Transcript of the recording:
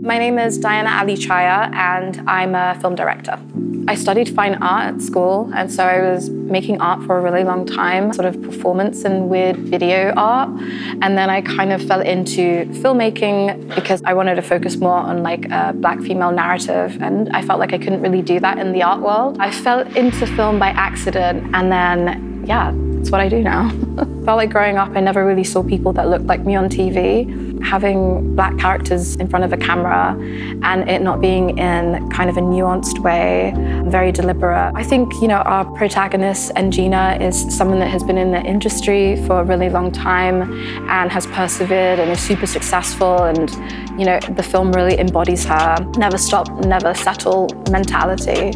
My name is Diana Ali Chire, and I'm a film director. I studied fine art at school, and so I was making art for a really long time, sort of performance and weird video art. And then I kind of fell into filmmaking because I wanted to focus more on like a black female narrative, and I felt like I couldn't really do that in the art world. I fell into film by accident, and then, yeah, it's what I do now. I felt like growing up, I never really saw people that looked like me on TV. Having black characters in front of a camera and it not being in kind of a nuanced way, very deliberate. I think, you know, our protagonist, Engina, is someone that has been in the industry for a really long time and has persevered and is super successful. And, you know, the film really embodies her never stop, never settle mentality.